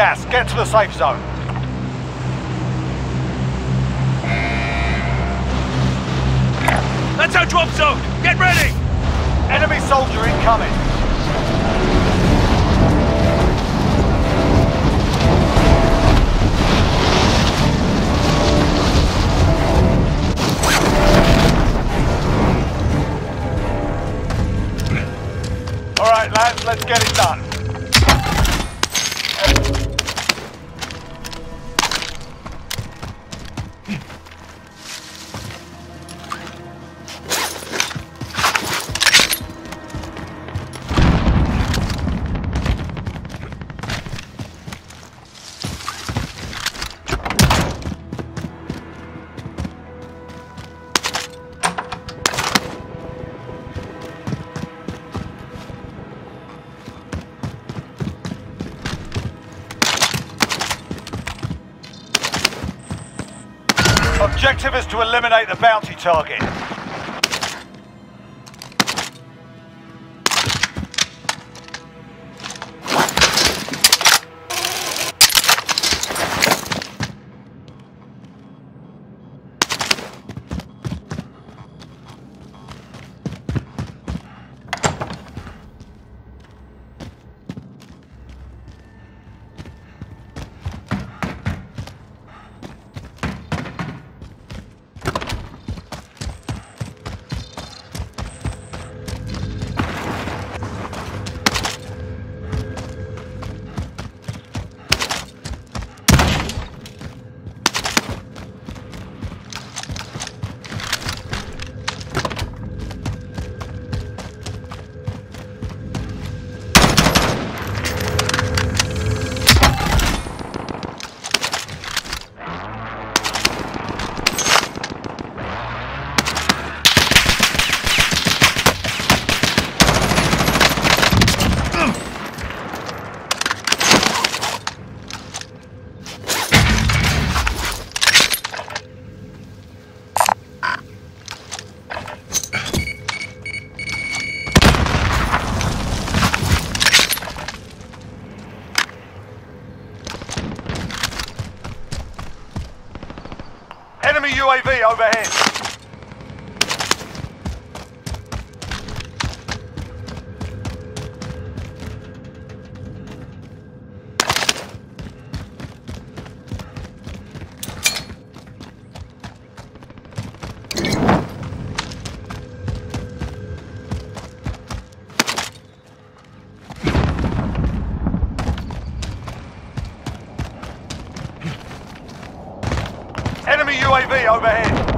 gas. Get to the safe zone. That's our drop zone! Get ready! Enemy soldier incoming. All right, lads, let's get it done. Objective is to eliminate the bounty target. UAV overhead. UAV overhead.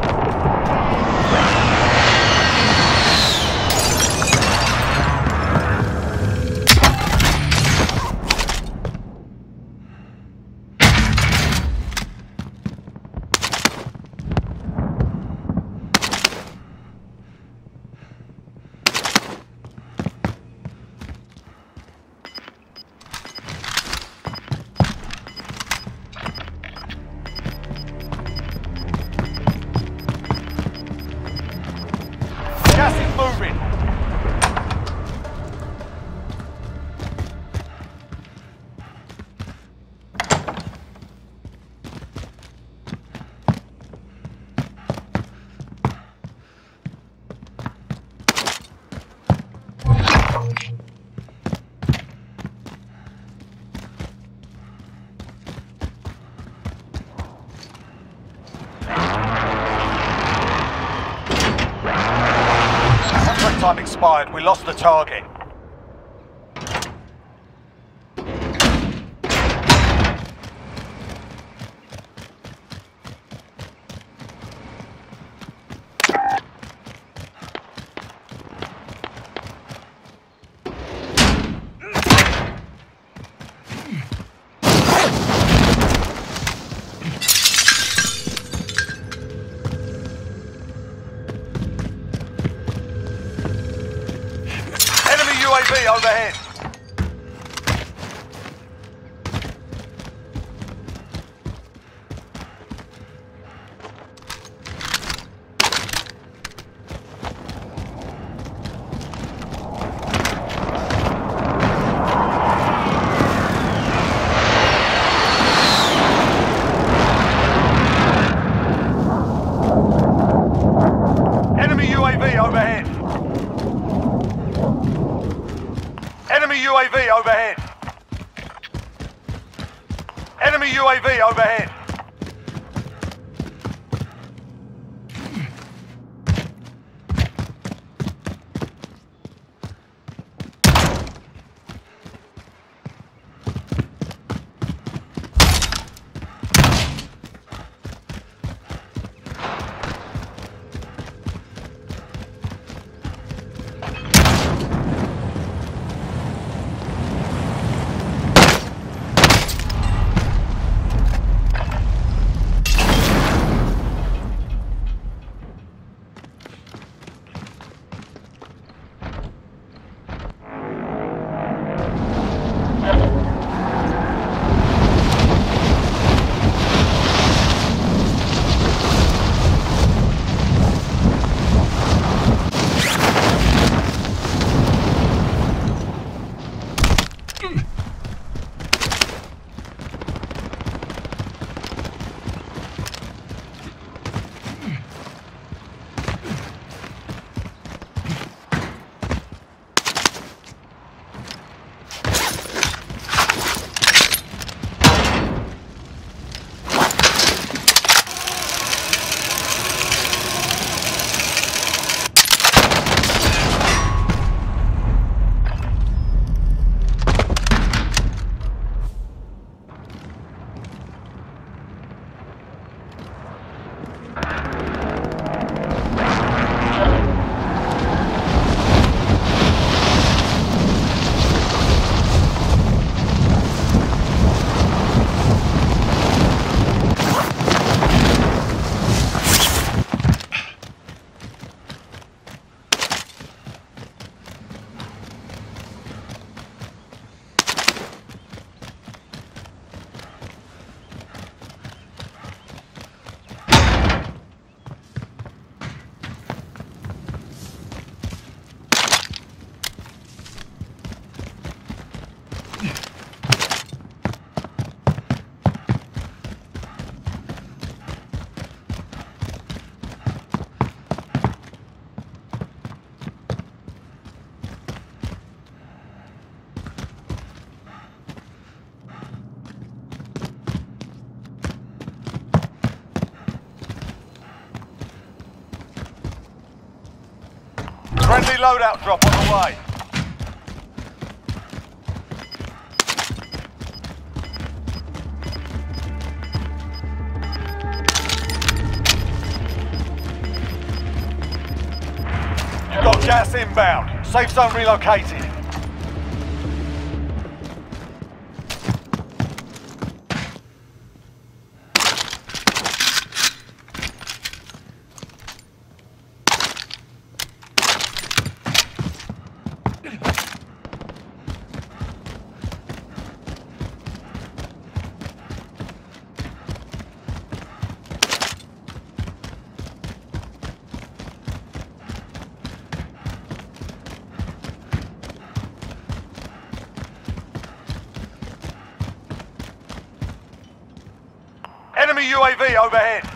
Time expired. We lost the target. UAV overhead. overhead. Enemy UAV overhead. Loadout drop on the way. Got gas inbound. Safe zone relocated. Enemy UAV overhead.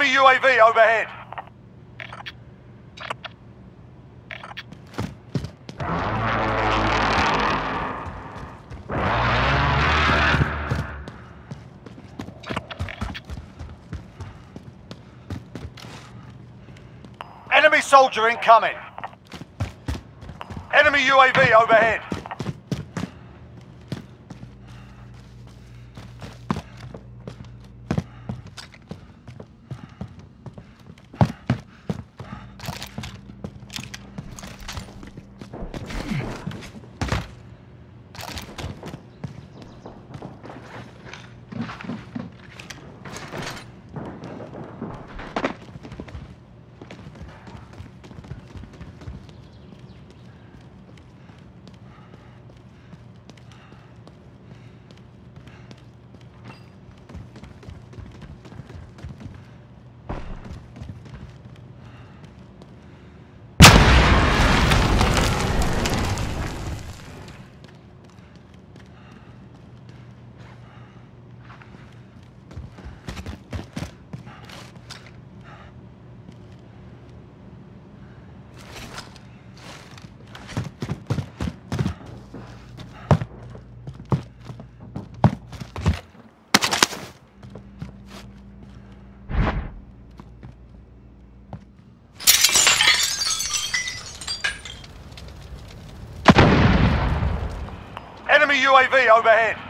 Enemy UAV overhead. Enemy soldier incoming. Enemy UAV overhead. UAV overhead.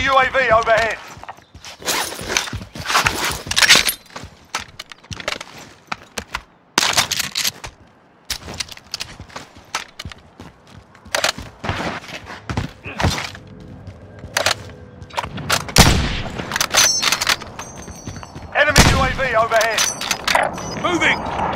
Enemy UAV overhead. Enemy UAV overhead. Moving!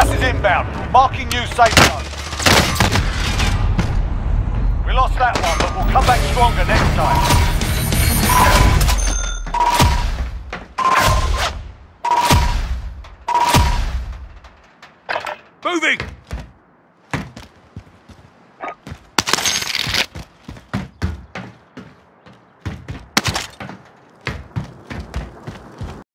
Gas is inbound. Marking new safe zone. We lost that one, but we'll come back stronger next time.